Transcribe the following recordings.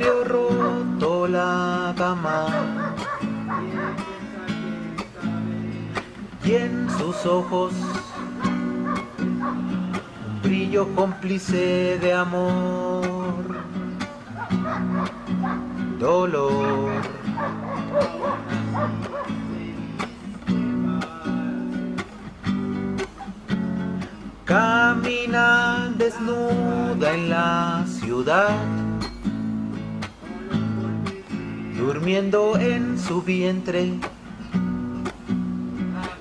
veo roto la cama y en sus ojos un brillo cómplice de amor, dolor. Camina desnuda en la ciudad, durmiendo en su vientre.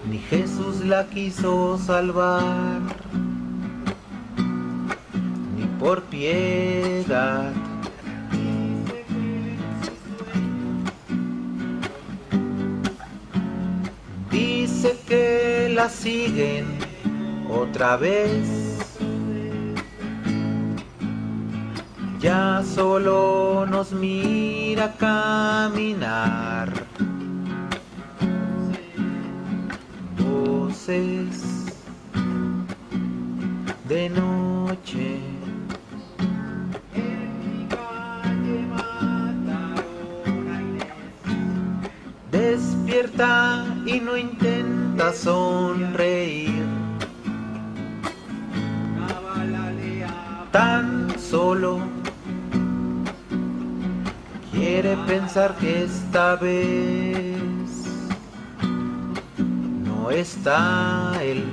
Ni Jesús la quiso salvar, ni por piedad. Dice que la siguen otra vez. Ya solo nos mira caminar. Voces de noche. Despierta y no intenta sonreír. tan solo quiere pensar que esta vez no está él.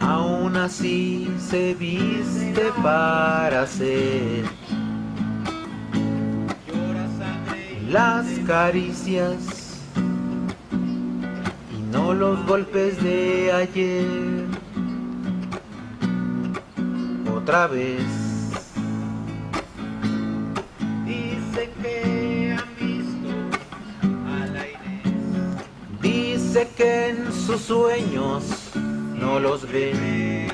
Aún así se viste para ser las caricias no los golpes de ayer. Otra vez. Dice que han visto a la Inés. Dice que en sus sueños no los ve.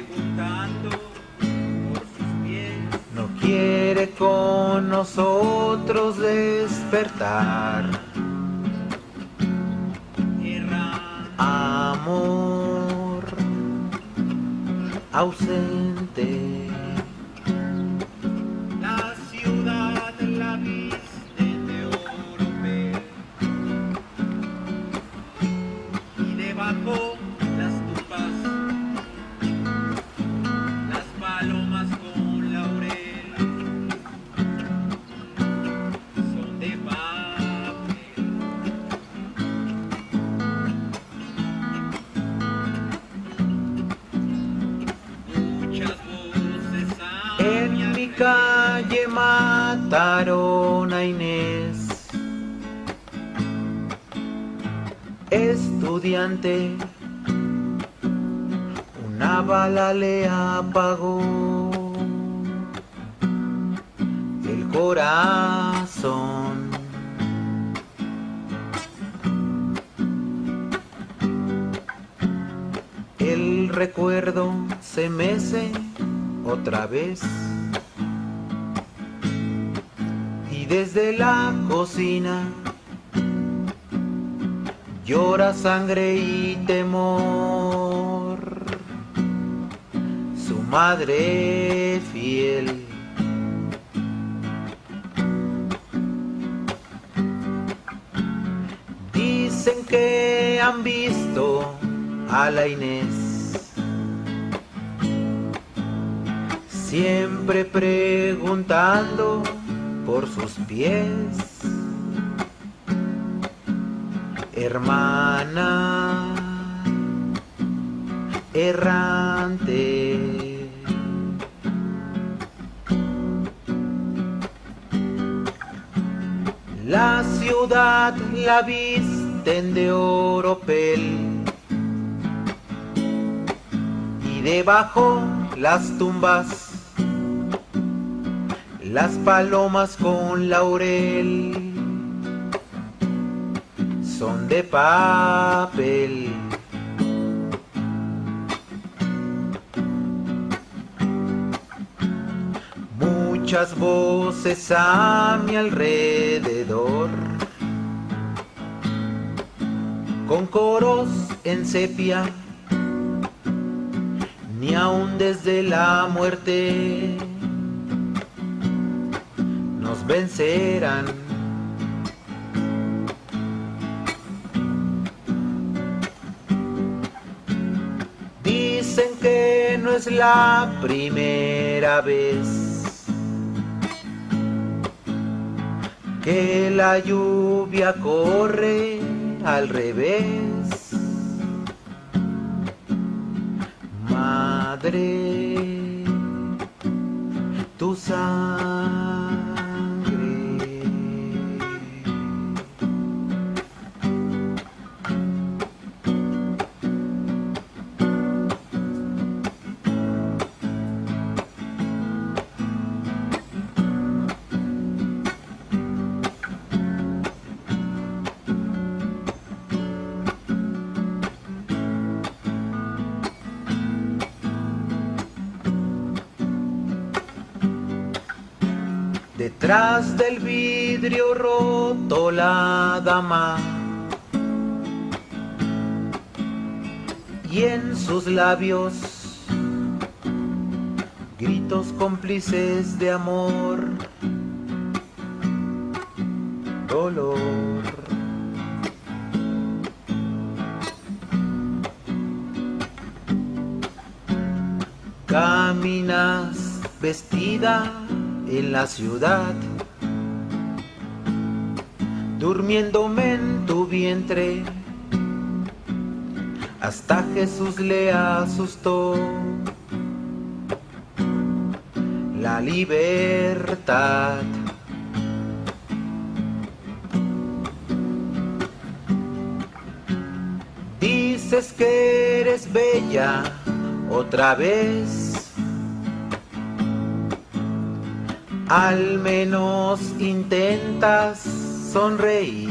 No quiere con nosotros despertar. amor ausente. Apagó el corazón. El recuerdo se mece otra vez. Y desde la cocina llora sangre y temor. Madre fiel. Dicen que han visto a la Inés siempre preguntando por sus pies. Hermana errante. Ciudad la visten de oropel y debajo las tumbas, las palomas con laurel son de papel. Muchas voces a mi alrededor, con coros en sepia ni aun desde la muerte nos vencerán. Dicen que no es la primera vez que la lluvia corre al revés. Madre, tu sangre. Detrás del vidrio roto la dama y en sus labios gritos cómplices de amor, dolor. Caminas vestida en la ciudad, durmiéndome en tu vientre, hasta Jesús le asustó. La libertad. Dices que eres bella otra vez. Al menos intentas sonreír.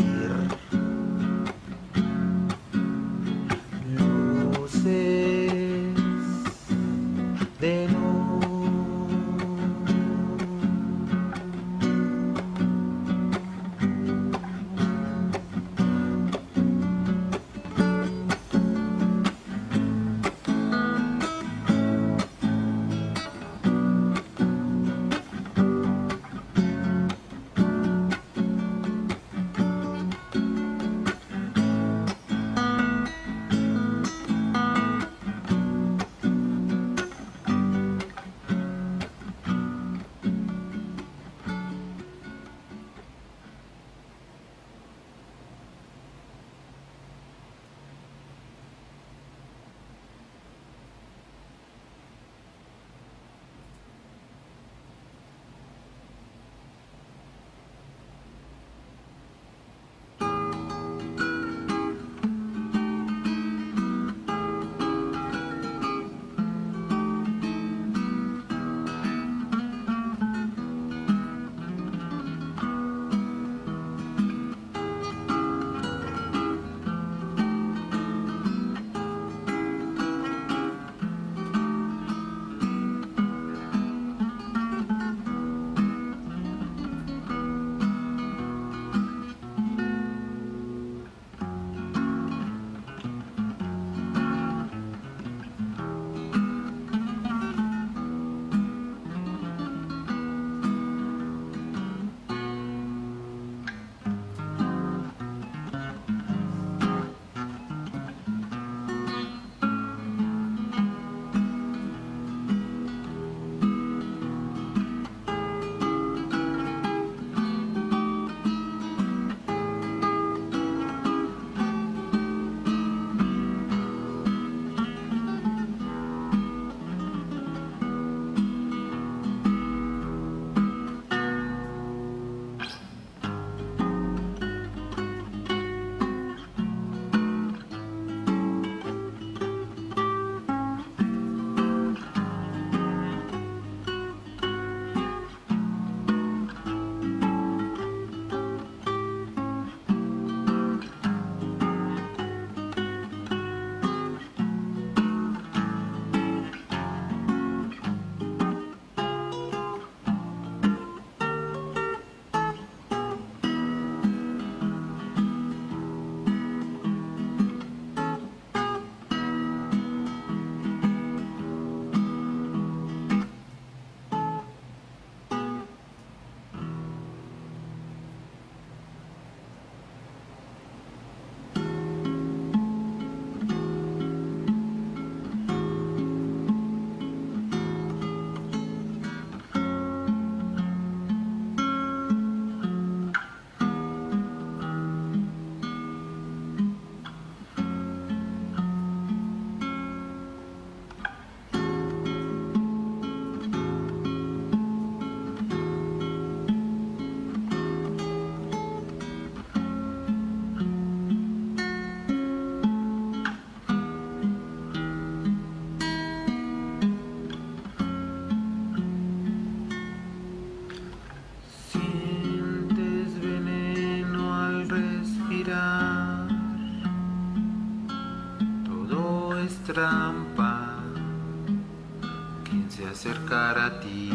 Acercara a ti.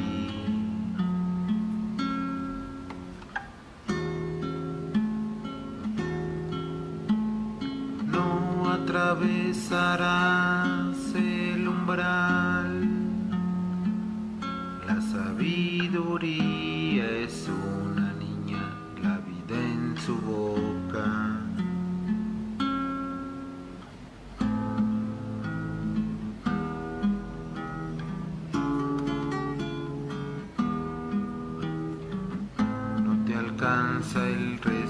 No atravesarás alcanza el.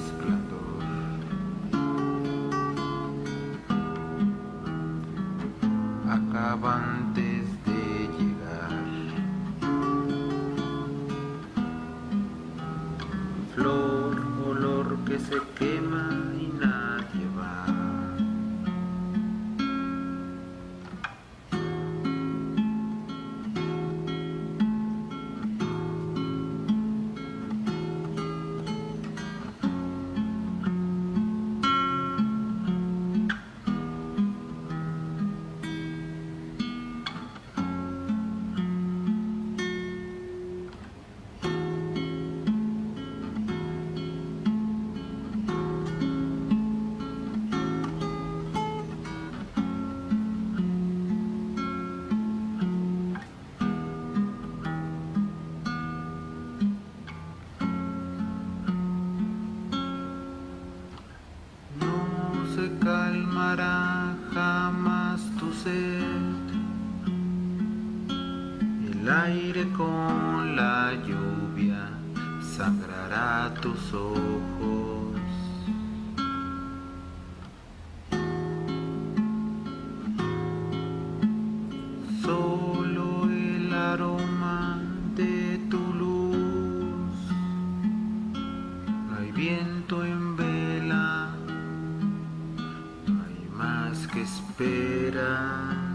En vela, no hay más que esperas.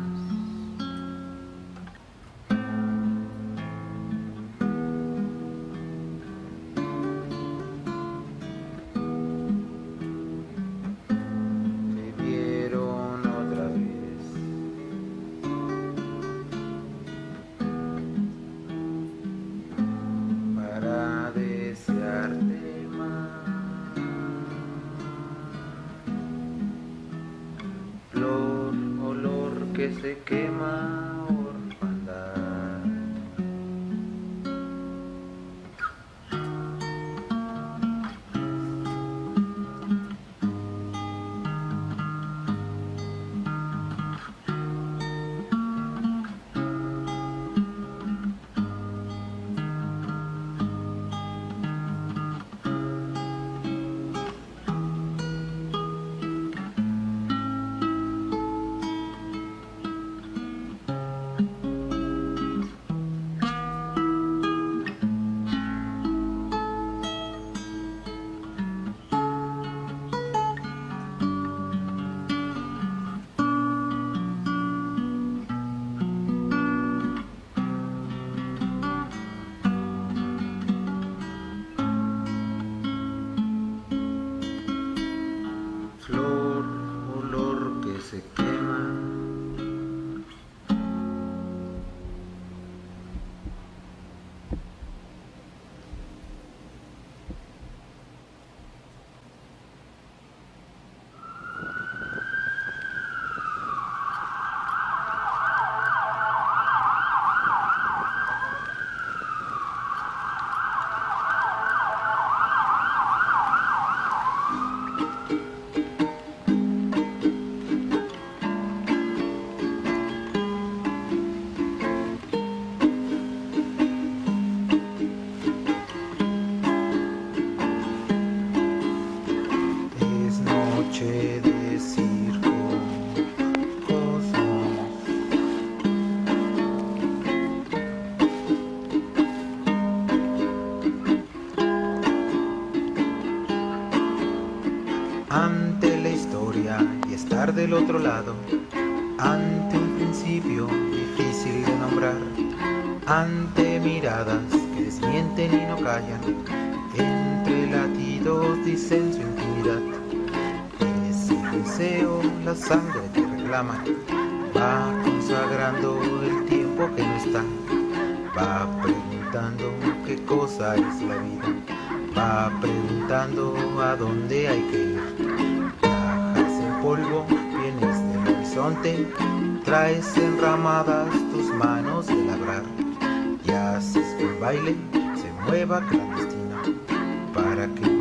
Ante la historia y estar del otro lado, ante un principio difícil de nombrar, ante miradas que desmienten y no callan, entre latidos dicen su intimidad. Es el deseo, la sangre que reclama, va consagrando el tiempo que no está, va preguntando qué cosa es la vida, va preguntando a dónde hay que ir. Polvo, vienes del horizonte, traes enramadas tus manos de labrar y haces que el baile se mueva clandestino para que